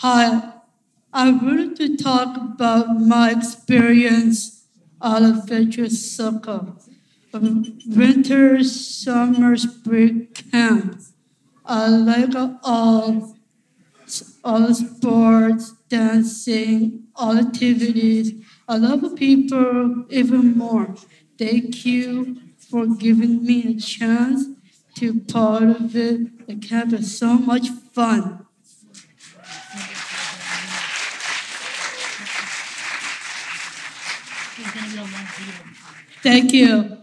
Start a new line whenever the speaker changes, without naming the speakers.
Hi, I wanted to talk about my experience out of Soccer. Um, Winter, summer, spring camp. I like all, all sports, dancing, all activities. I love people even more. Thank you for giving me a chance to part of it. The camp is so much fun. Thank you.